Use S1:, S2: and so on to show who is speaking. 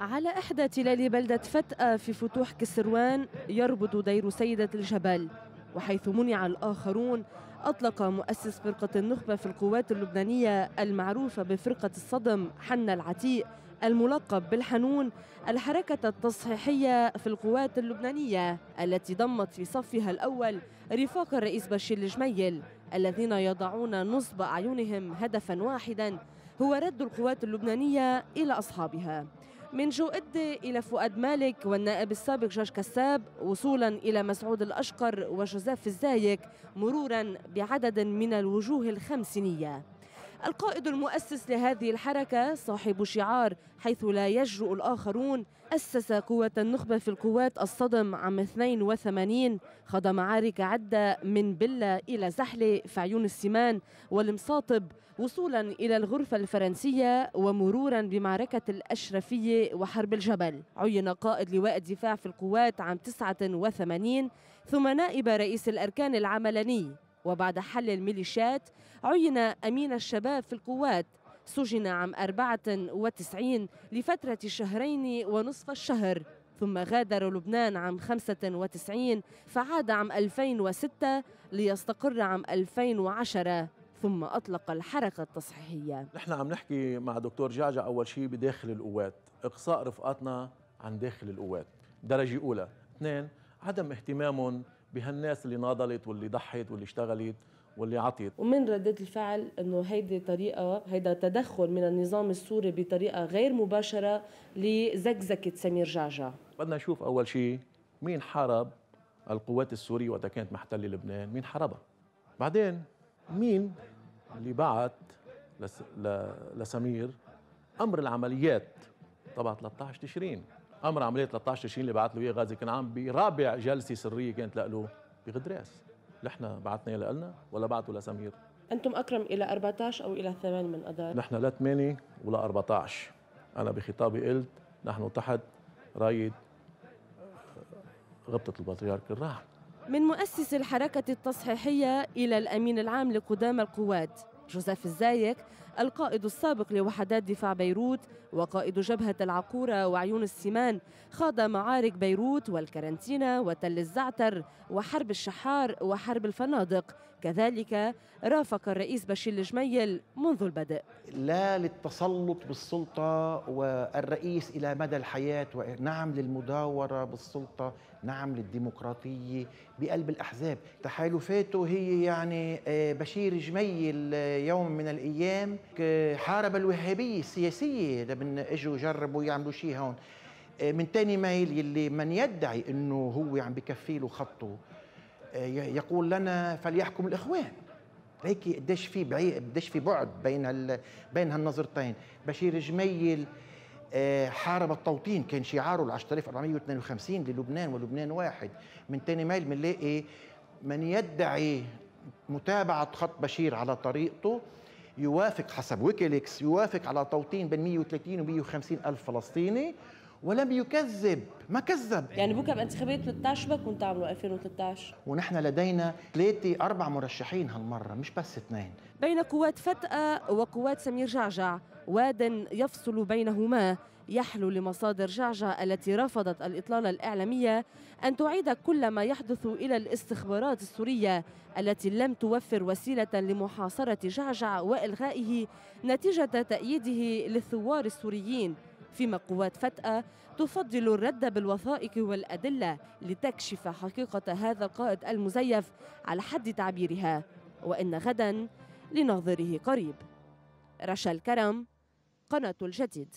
S1: على إحدى تلال بلدة فتأة في فتوح كسروان يربط دير سيدة الجبل وحيث منع الآخرون أطلق مؤسس فرقة النخبة في القوات اللبنانية المعروفة بفرقة الصدم حنا العتيق الملقب بالحنون الحركة التصحيحية في القوات اللبنانية التي ضمت في صفها الأول رفاق الرئيس بشير الجميل الذين يضعون نصب أعينهم هدفا واحدا هو رد القوات اللبنانية إلى أصحابها. من جو إدي إلى فؤاد مالك والنائب السابق جورج كساب وصولا إلى مسعود الأشقر وجوزيف الزايك مرورا بعدد من الوجوه الخمسينية. القائد المؤسس لهذه الحركة صاحب شعار حيث لا يجرؤ الآخرون أسس قوة النخبة في القوات الصدم عام 82 خاض معارك عدة من بلة إلى زحلة في عيون السمان والمصاطب وصولا إلى الغرفة الفرنسية ومرورا بمعركة الأشرفية وحرب الجبل. عين قائد لواء الدفاع في القوات عام 89 ثم نائب رئيس الأركان العملاني. وبعد حل الميليشيات عين أمين الشباب في القوات. سجن عام 94 لفترة شهرين ونصف الشهر. ثم غادر لبنان عام 95 فعاد عام 2006 ليستقر عام 2010 ثم أطلق الحركة التصحيحية.
S2: نحن عم نحكي مع دكتور جعجع أول شيء بداخل القوات. إقصاء رفقاتنا عن داخل القوات. درجة أولى. اثنين عدم اهتمامهم بهالناس اللي ناضلت واللي ضحت واللي اشتغلت واللي عطيت
S1: ومن ردة الفعل إنه هيدي طريقة هيدا تدخل من النظام السوري بطريقة غير مباشرة لزكزكة سمير جعجع.
S2: بدنا نشوف أول شيء مين حارب القوات السورية وقتها كانت محتلة لبنان مين حاربها. بعدين مين اللي بعت لس... ل... لسمير أمر العمليات؟ طبعا 13 تشرين. أمر عملية 13 تشرين اللي بعث له إياه غازي كنعان برابع جلسة سرية كانت له بغدراس نحن بعثنا اياه لنا ولا بعثوا لسمير
S1: أنتم أكرم إلى 14 أو إلى 8 من أذار؟
S2: نحن لا 8 ولا 14 أنا بخطابي قلت نحن تحت رايه غبطة البطريرك الراحل
S1: من مؤسس الحركة التصحيحية إلى الأمين العام لقدام القوات جوزيف الزايك القائد السابق لوحدات دفاع بيروت وقائد جبهة العقورة وعيون السمان خاض معارك بيروت والكرنتينا وتل الزعتر وحرب الشحار وحرب الفنادق. كذلك رافق الرئيس بشير الجميل منذ البدء.
S3: لا للتسلط بالسلطة والرئيس إلى مدى الحياة نعم للمداورة بالسلطة نعم للديمقراطية بقلب الأحزاب. تحالفاته هي يعني آه، بشير جميل آه، يوم من الأيام حارب الوهابية السياسية لمن إجوا جربوا يعملوا شيء هون. آه، من تاني ميل يلي من يدعي إنه هو عم بكفي له خطه يقول لنا فليحكم الإخوان. هيك قديش في بعيد قديش في بعد بين هال بين هالنظرتين. بشير جميل آه، حارب التوطين كان شعاره ال 10452 للبنان ولبنان واحد. من تاني ميل بنلاقي من يدعي متابعة خط بشير على طريقته. يوافق حسب ويكيليكس يوافق على توطين بين 130 و 150 ألف فلسطيني ولم يكذب ما كذب.
S1: يعني بكرة بانتخابات 13 بكون تعملوا 2013
S3: ونحن لدينا ثلاثة أربع مرشحين هالمرة مش بس اثنين.
S1: بين قوات فتأة وقوات سمير جعجع واد يفصل بينهما يحلو لمصادر جعجع التي رفضت الإطلالة الإعلامية أن تعيد كل ما يحدث إلى الاستخبارات السورية التي لم توفر وسيلة لمحاصرة جعجع وإلغائه نتيجة تأييده للثوار السوريين. فيما قوات فتأة تفضل الرد بالوثائق والأدلة لتكشف حقيقة هذا القائد المزيف على حد تعبيرها. وإن غدا لناظره قريب. رشا الكرم قناة الجديد.